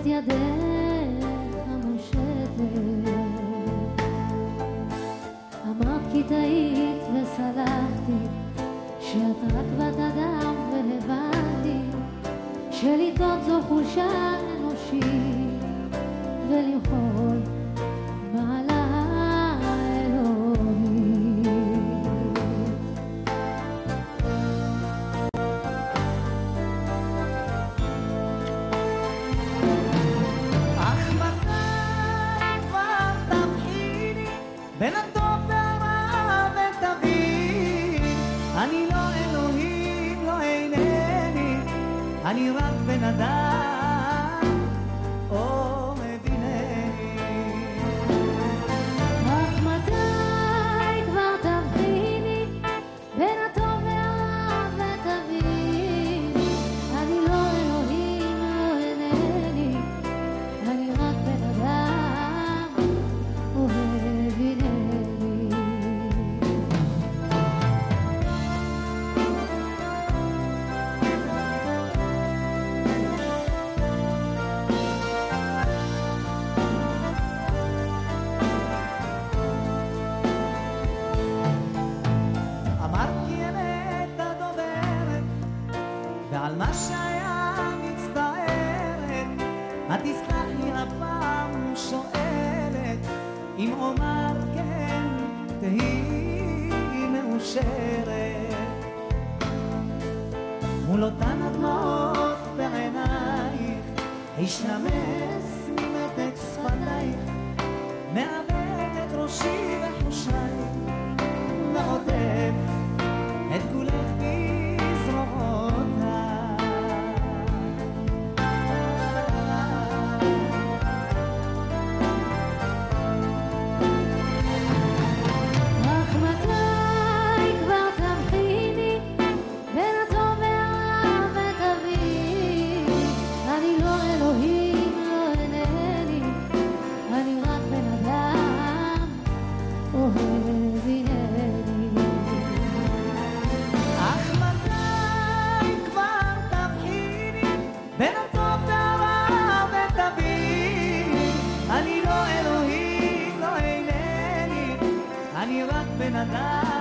את ידך המושטת. אמרת כי טעית וסלחתי, שאת רק בת אדם והבנתי, שלטעות זו חולשה בין הטוב והרע ותביני אני לא אלוהים, לא אינני, אני רק בן אדם, ועל מה שהיה מצטערת, את לי הפעם שואלת, אם אומר כן, תהי מאושרת. מול אותן הדמעות בעינייך, אשנמס ממתק שפתייך, מאבד את ראשי וחושיי. אני לא